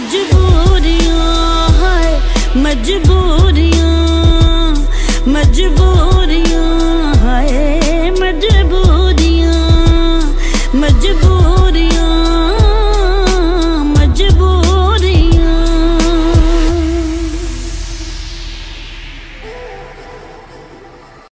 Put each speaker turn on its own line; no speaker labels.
ਮਜਬੂਰੀਆਂ ਹਾਏ ਮਜਬੂਰੀਆਂ ਮਜਬੂਰੀਆਂ ਹਾਏ।